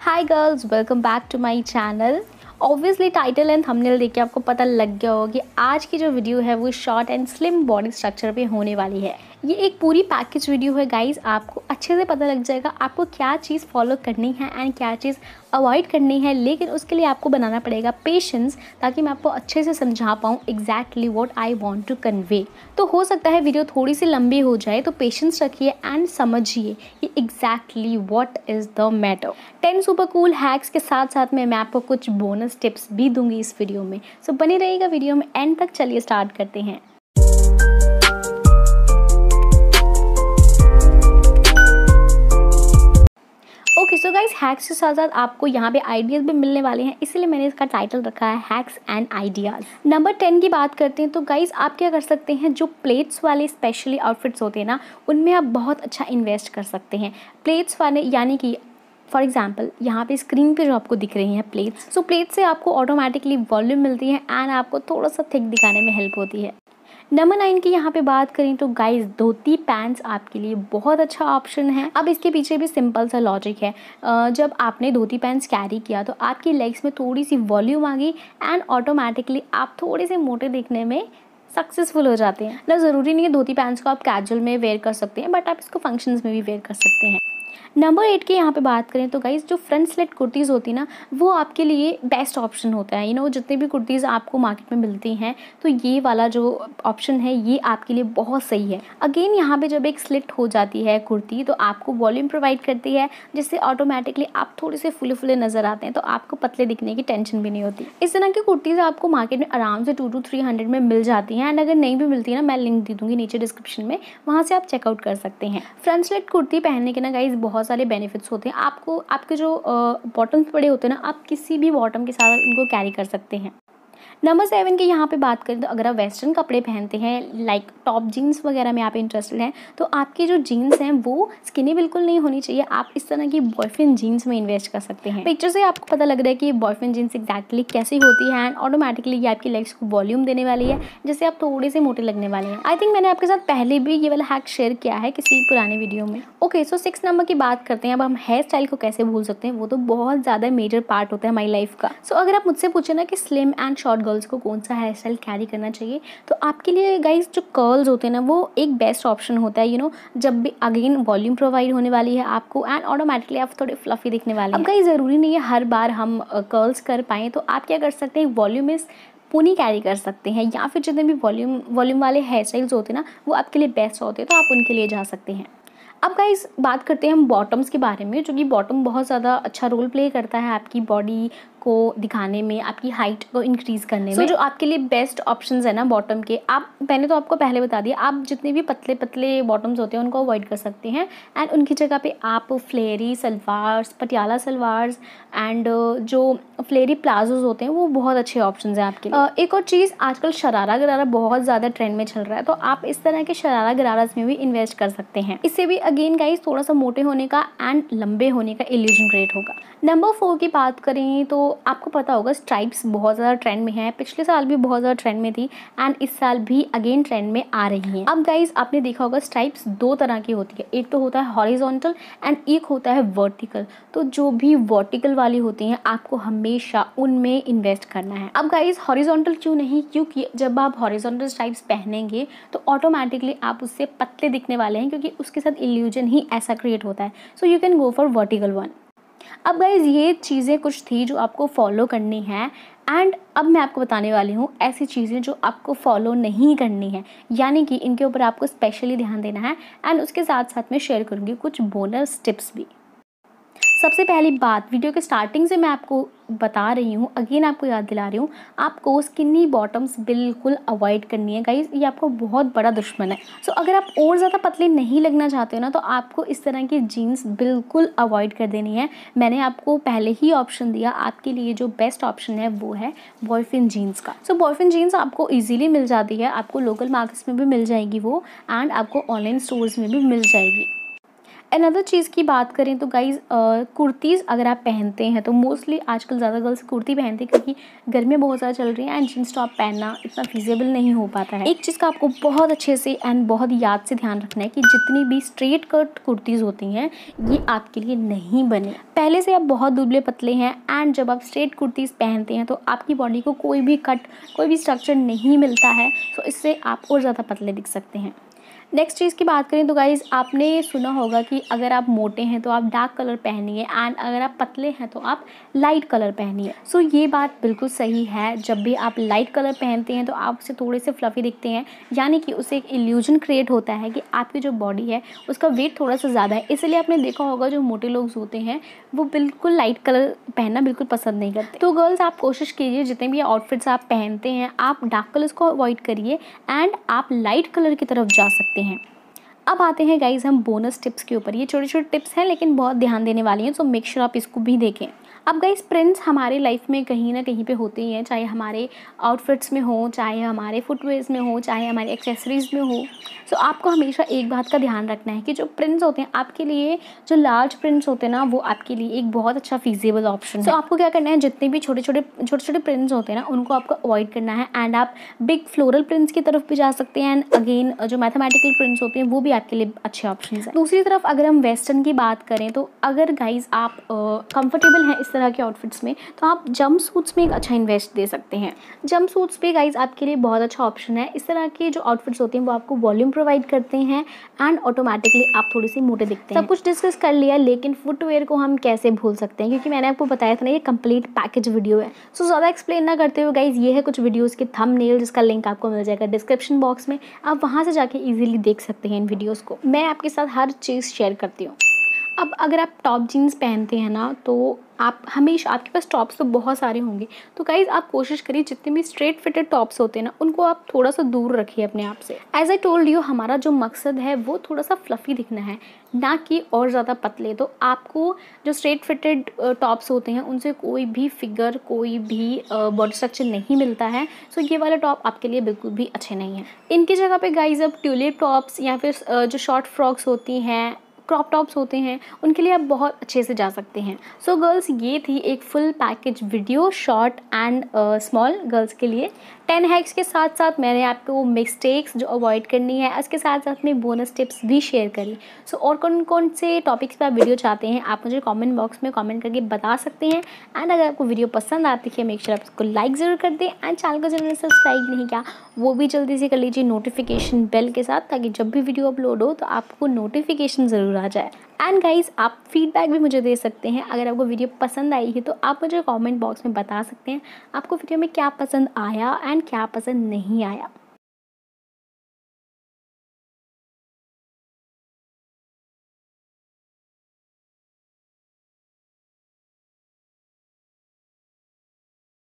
Hi girls welcome back to my channel obviously title and thumbnail देख के आपको पता लग गया होगा कि आज की जो वीडियो है वो short and slim body structure पे होने वाली है। ये एक पूरी पैकेज वीडियो है गाइज़ आपको अच्छे से पता लग जाएगा आपको क्या चीज़ फॉलो करनी है एंड क्या चीज़ अवॉइड करनी है लेकिन उसके लिए आपको बनाना पड़ेगा पेशेंस ताकि मैं आपको अच्छे से समझा पाऊँ exactly what I want to convey तो हो सकता है वीडियो थोड़ी सी लंबी हो जाए तो पेशेंस रखिए एंड समझिए कि exactly what is the matter ten super cool hacks के साथ साथ में मैं आपको कुछ बोनस टिप्स भी दूँगी इस वीडियो में. सो so, बने रहेगा वीडियो में. एंड तक चलिए स्टार्ट करते हैं. ओके सो गाइस हैक्स के साथ साथ आपको यहाँ पे आइडियाज़ भी मिलने वाले हैं, इसलिए मैंने इसका टाइटल रखा है hacks and ideas number ten की बात करते हैं तो गाइस आप क्या कर सकते हैं, जो प्लेट्स वाले स्पेशली आउटफिट्स होते हैं ना, उनमें आप बहुत अच्छा इन्वेस्ट कर सकते हैं. प्लेट्स वाले, यानी कि फॉर एग्ज़ाम्पल यहाँ पे स्क्रीन पे जो आपको दिख रही हैं प्लेट्स सो प्लेट से आपको ऑटोमेटिकली वॉल्यूम मिलती है एंड आपको थोड़ा सा थिक दिखाने में हेल्प होती है. नंबर नाइन की यहाँ पे बात करें तो गाइस धोती पैंट्स आपके लिए बहुत अच्छा ऑप्शन है। अब इसके पीछे भी सिंपल सा लॉजिक है। जब आपने धोती पैंट्स कैरी किया तो आपकी लेग्स में थोड़ी सी वॉल्यूम आ गई एंड ऑटोमेटिकली आप थोड़े से मोटे दिखने में सक्सेसफुल हो जाते हैं। ना, ज़रूरी नहीं है धोती पैंट्स को आप कैजुअल में वेयर कर सकते हैं बट आप इसको फ़ंक्शंस में भी वेयर कर सकते हैं। नंबर एट के यहाँ पे बात करें तो गाइज़ जो फ्रंट स्लेट कुर्तीज़ होती ना, वो आपके लिए बेस्ट ऑप्शन होता है। यू नो जितने भी कुर्तीज़ आपको मार्केट में मिलती हैं तो ये वाला जो ऑप्शन है, ये आपके लिए बहुत सही है। अगेन यहाँ पे जब एक स्लिट हो जाती है कुर्ती तो आपको वॉल्यूम प्रोवाइड करती है, जिससे ऑटोमेटिकली आप थोड़े से फुले फुले नज़र आते हैं तो आपको पतले दिखने की टेंशन भी नहीं होती। इस तरह की कुर्तीज़ आपको मार्केट में आराम से टू टू थ्री हंड्रेड में मिल जाती हैं। एंड अगर नहीं भी मिलती है ना, मैं लिंक दे दूँगी नीचे डिस्क्रिप्शन में, वहाँ से आप चेकआउट कर सकते हैं। फ्रंट स्लेट कुर्ती पहनने के ना गाइज़ बहुत सारे बेनिफिट्स होते हैं। आपको, आपके जो बॉटम्स पड़े होते हैं ना, आप किसी भी बॉटम के साथ उनको कैरी कर सकते हैं। नंबर सेवन की यहाँ पे बात करें तो अगर आप वेस्टर्न कपड़े पहनते हैं लाइक टॉप जीन्स वगैरह में आप इंटरेस्टेड हैं तो आपकी जो जीन्स हैं वो स्किनी बिल्कुल नहीं होनी चाहिए। आप इस तरह की बॉयफ्रेंड जीन्स में इन्वेस्ट कर सकते हैं। पिक्चर से आपको पता लग रहा है कि बॉयफ्रेंड जीन्स एक्जैक्टली कैसी होती है एंड ऑटोमेटिकली ये आपकी लेग्स को वॉल्यूम देने वाली है, जिससे आप थोड़े से मोटे लगने वाले हैं। आई थिंक मैंने आपके साथ पहले भी ये वाला हैक शेयर किया है किसी पुराने वीडियो में। ओके सो सिक्स नंबर की बात करते हैं। अब हम हेयर स्टाइल को कैसे भूल सकते हैं, वो तो बहुत ज़्यादा मेजर पार्ट होता है हमारी लाइफ का। सो अगर आप मुझसे पूछे ना कि स्लिम एंड शॉर्ट गर्ल्स को कौन सा हेयर स्टाइल कैरी करना चाहिए? तो आपके लिए गाइज़ जो कर्ल्स होते हैं ना वो एक बेस्ट ऑप्शन होता है यू नो जब भी अगेन वॉल्यूम प्रोवाइड होने वाली है आपको एंड ऑटोमेटिकली आप थोड़े फ्लफी दिखने वाले हैं। अब गाइज़ ज़रूरी नहीं है हर बार हम कर्ल्स कर पाएँ तो आप क्या कर सकते हैं वॉल्यूम इस पुनी कैरी कर सकते हैं या फिर जितने भी वॉल्यूम वॉल्यूम वाले हेयर स्टाइल्स होते हैं ना वो आपके लिए बेस्ट होते हैं तो आप उनके लिए जा सकते हैं। अब गाइज़ बात करते हैं हम बॉटम्स के बारे में जो कि बॉटम बहुत ज़्यादा अच्छा रोल प्ले करता है आपकी बॉडी को दिखाने में आपकी हाइट को इंक्रीज़ करने so, में। जो आपके लिए बेस्ट ऑप्शंस है ना बॉटम के आप मैंने तो आपको पहले बता दिया आप जितने भी पतले पतले बॉटम्स होते हैं उनको अवॉइड कर सकते हैं। एंड उनकी जगह पे आप फ्लेरी सलवार्स पटियाला सलवार्स एंड जो फ्लेरी प्लाजोज होते हैं, वो बहुत अच्छे ऑप्शन हैं आपके लिए। एक और चीज़, आजकल शरारा गरारा बहुत ज़्यादा ट्रेंड में चल रहा है तो आप इस तरह के शरारा गराराज में भी इन्वेस्ट कर सकते हैं। इससे भी अगेन गाइज़ थोड़ा सा मोटे होने का एंड लंबे होने का इल्यूजन क्रिएट होगा। नंबर फोर की बात करें तो आपको पता होगा स्ट्राइप्स बहुत ज़्यादा ट्रेंड में है, पिछले साल भी बहुत ज़्यादा ट्रेंड में थी एंड इस साल भी अगेन ट्रेंड में आ रही हैं। अब गाइज़ आपने देखा होगा स्ट्राइप्स दो तरह की होती है, एक तो होता है हॉरिजॉन्टल एंड एक होता है वर्टिकल तो जो भी वर्टिकल वाली होती हैं, आपको हमेशा उनमें इन्वेस्ट करना है। अब गाइज़ हॉरिजॉन्टल क्यों नहीं? क्योंकि जब आप हॉरिजॉन्टल स्ट्राइप्स पहनेंगे तो ऑटोमेटिकली आप उससे पतले दिखने वाले हैं, क्योंकि उसके साथ इल्यूजन ही ऐसा क्रिएट होता है। So you can go for vertical one अब गाइज़ ये चीज़ें कुछ थी जो आपको फॉलो करनी है। एंड अब मैं आपको बताने वाली हूँ ऐसी चीज़ें जो आपको फॉलो नहीं करनी है। यानी कि इनके ऊपर आपको स्पेशली ध्यान देना है। एंड उसके साथ साथ मैं शेयर करूँगी कुछ बोनस टिप्स भी। सबसे पहली बात वीडियो के स्टार्टिंग से मैं आपको बता रही हूँ अगेन आपको याद दिला रही हूँ आपको स्किनी बॉटम्स बिल्कुल अवॉइड करनी है गाइज़ ये आपको बहुत बड़ा दुश्मन है. सो so, अगर आप और ज़्यादा पतले नहीं लगना चाहते हो ना तो आपको इस तरह की जीन्स बिल्कुल अवॉइड कर देनी है. मैंने आपको पहले ही ऑप्शन दिया आपके लिए जो बेस्ट ऑप्शन है वो है बॉयफ्रेंड जीन्स का. सो बॉयफ्रेंड जीन्स आपको ईजिली मिल जाती है आपको लोकल मार्केट्स में भी मिल जाएगी वो एंड आपको ऑनलाइन स्टोर्स में भी मिल जाएगी. अनदर चीज़ की बात करें तो गाइज़ कुर्तीज़ अगर आप पहनते हैं तो मोस्टली आजकल ज़्यादा गर्ल्स कुर्ती पहनती हैं क्योंकि गर्मियाँ बहुत ज़्यादा चल रही हैं एंड जीन्स टॉप पहनना इतना फिजिबल नहीं हो पाता है। एक चीज़ का आपको बहुत अच्छे से एंड बहुत याद से ध्यान रखना है कि जितनी भी स्ट्रेट कट कुर्तीज़ होती हैं, ये आपके लिए नहीं बने। पहले से आप बहुत दुबले पतले हैं एंड जब आप स्ट्रेट कुर्तीज़ पहनते हैं तो आपकी बॉडी को कोई भी कट कोई भी स्ट्रक्चर नहीं मिलता है तो इससे आप और ज़्यादा पतले दिख सकते हैं। नेक्स्ट चीज़ की बात करें तो गाइज़ आपने ये सुना होगा कि अगर आप मोटे हैं तो आप डार्क कलर पहनिए एंड अगर आप पतले हैं तो आप लाइट कलर पहनिए। सो so, ये बात बिल्कुल सही है जब भी आप लाइट कलर पहनते हैं तो आप उसे थोड़े से फ्लफ़ी दिखते हैं यानी कि उसे एक इल्यूजन क्रिएट होता है कि आपकी जो बॉडी है उसका वेट थोड़ा सा ज़्यादा है। इसलिए आपने देखा होगा जो मोटे लोग होते हैं वो बिल्कुल लाइट कलर पहनना बिल्कुल पसंद नहीं करते। तो गर्ल्स आप कोशिश कीजिए जितने भी आउटफिट्स आप पहनते हैं आप डार्क कलर्स को अवॉइड करिए एंड आप लाइट कलर की तरफ़ जा सकते सकते हैं। अब आते हैं गाइज़ हम बोनस टिप्स के ऊपर। ये छोटे छोटे टिप्स हैं, लेकिन बहुत ध्यान देने वाली हैं सो मेक श्योर आप इसको भी देखें। अब गाइस प्रिंट्स हमारे लाइफ में कहीं ना कहीं पे होते ही हैं चाहे हमारे आउटफिट्स में हो चाहे हमारे फुटवेयर्स में हो चाहे हमारे एक्सेसरीज़ में हो। सो so, आपको हमेशा एक बात का ध्यान रखना है कि जो प्रिंट्स होते हैं आपके लिए जो लार्ज प्रिंट्स होते हैं ना वो आपके लिए एक बहुत अच्छा फीजेबल ऑप्शन है। So, आपको क्या करना है जितने भी छोटे छोटे छोटे छोटे प्रिंट्स होते हैं ना उनको आपको अवॉइड करना है। एंड आप बिग फ्लोरल प्रिंट्स की तरफ़ भी जा सकते हैं। एंड अगेन जो मैथमेटिकल प्रिंट्स होते हैं वो भी आपके लिए अच्छे ऑप्शन है। दूसरी तरफ़ अगर हम वेस्टर्न की बात करें तो अगर गाइज़ आप कंफर्टेबल हैं इस तरह के आउटफिट्स में तो आप जम्प सूट्स में एक अच्छा इन्वेस्ट दे सकते हैं। जम्प सूट्स पे गाइज़ आपके लिए बहुत अच्छा ऑप्शन है। इस तरह के जो आउटफिट्स होते हैं, वो आपको वॉल्यूम प्रोवाइड करते हैं एंड ऑटोमेटिकली आप थोड़ी सी मोटे दिखते हैं। सब कुछ डिस्कस कर लिया, लेकिन फुटवेयर को हम कैसे भूल सकते हैं? क्योंकि मैंने आपको बताया था ना, ये कंप्लीट पैकेज वीडियो है। सो ज़्यादा एक्सप्लेन ना करते हुए गाइज़ ये है कुछ वीडियोज़ के थम जिसका लिंक आपको मिल जाएगा डिस्क्रिप्शन बॉक्स में। आप वहाँ से जाके ईजिली देख सकते हैं इन वीडियोज़ को। मैं आपके साथ हर चीज़ शेयर करती हूँ। अब अगर आप टॉप जीन्स पहनते हैं ना तो आप हमेशा, आपके पास टॉप्स तो बहुत सारे होंगे। तो गाइज़ आप कोशिश करिए, जितने भी स्ट्रेट फिटेड टॉप्स होते हैं ना, उनको आप थोड़ा सा दूर रखिए अपने आप से। एज आई टोल्ड यू हमारा जो मकसद है, वो थोड़ा सा फ्लफ़ी दिखना है, ना कि और ज़्यादा पतले। तो आपको जो स्ट्रेट फिटेड टॉप्स होते हैं, उनसे कोई भी फिगर कोई भी बॉडी स्ट्रक्चर नहीं मिलता है। सो ये वाला टॉप आपके लिए बिल्कुल भी अच्छे नहीं है। इनकी जगह पे गाइज़ अब ट्यूलिप टॉप्स या फिर जो शॉर्ट फ्रॉक्स होती हैं क्रॉप टॉप्स होते हैं उनके लिए आप बहुत अच्छे से जा सकते हैं। सो so, गर्ल्स ये थी एक full package video short and small girls के लिए। टेन हैक्स के साथ साथ मैंने आपको वो मिस्टेक्स जो अवॉइड करनी है उसके साथ साथ में बोनस टिप्स भी शेयर करी। सो so, और कौन कौन से टॉपिक्स पर आप वीडियो चाहते हैं आप मुझे कमेंट बॉक्स में कमेंट करके बता सकते हैं। एंड अगर आपको वीडियो पसंद आती है मेक श्योर आप उसको लाइक ज़रूर कर दें। एंड चैनल को ज़रूर सब्सक्राइब नहीं किया वो भी जल्दी से कर लीजिए नोटिफिकेशन बेल के साथ ताकि जब भी वीडियो अपलोड हो तो आपको नोटिफिकेशन ज़रूर आ जाए। एंड गाइज़ आप फीडबैक भी मुझे दे सकते हैं। अगर आपको वीडियो पसंद आई है तो आप मुझे कमेंट बॉक्स में बता सकते हैं, आपको वीडियो में क्या पसंद आया एंड क्या पसंद नहीं आया।